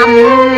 小姐後得堪讚榮。